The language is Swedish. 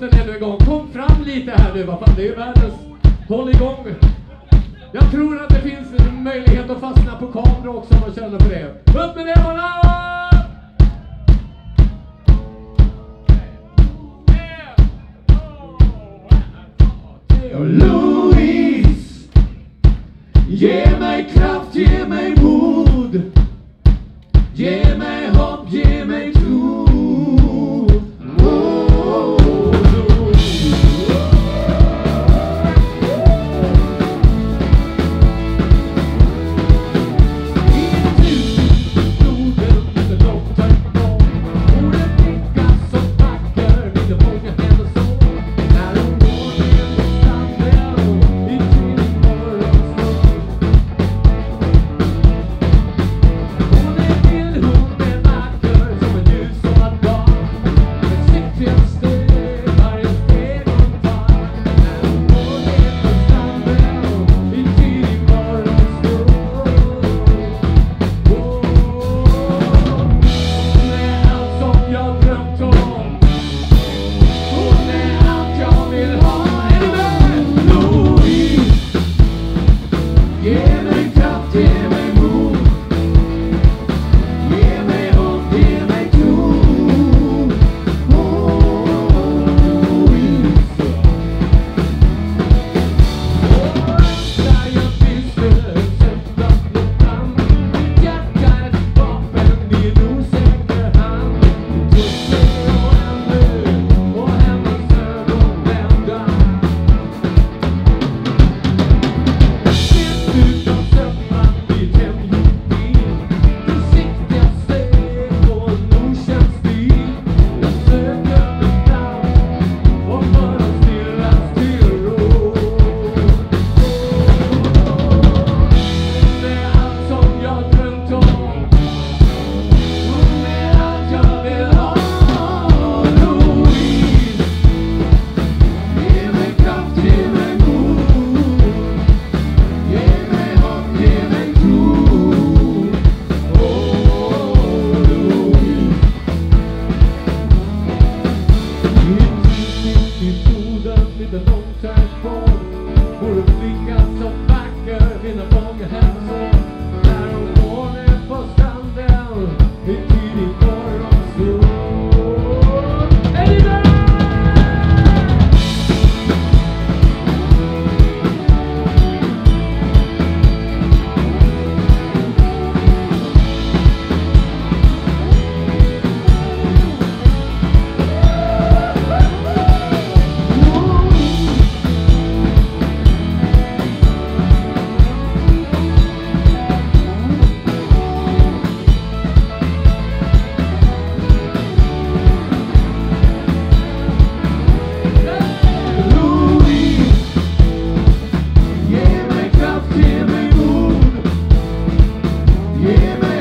låten är du igång. Kom fram lite här nu, vad fan det är ju världens... Håll igång. Jag tror att det finns möjlighet att fastna på kamera också om man känner för det. Upp med det bara! Louise, ge mig kraft, ge mig mod, ge mig hopp, ge mig tro morgen Hoe de vlieg gaat in a morgen hebben Give me